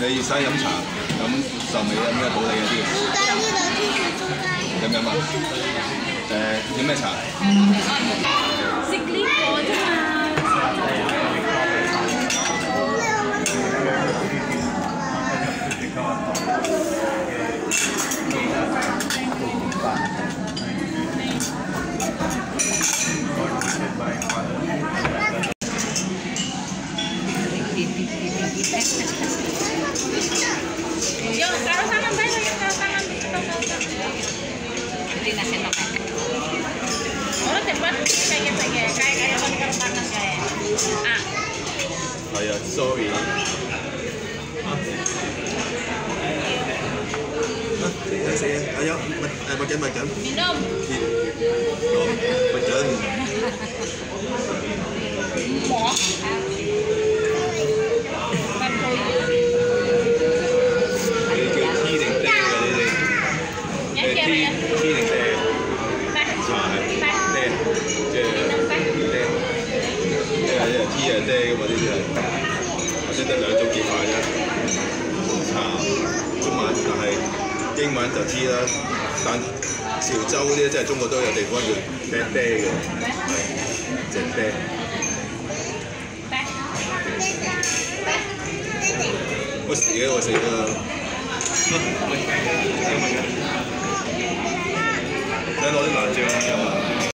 你而家飲茶，咁就未飲嘅好你嘅啲。中間呢度先係中間。飲唔飲啊？誒，飲咩茶？食呢個啫嘛。Yo, din haciendo acá. Ahora te paso que caiga, caiga, caiga, yo voy a cortar las calles. Ah. Ay, ay, sorry. Ayo, makan makan. Minum. Minum. Makan. 係一係 T 係 D 嘅嘛？呢啲係，或者得兩種結法啫。中文，但係英文就知啦。但潮州嗰啲即係中國都有地方叫爹爹嘅，係隻啤。Teh. 我死嘅，我死啦！你攞啲辣椒！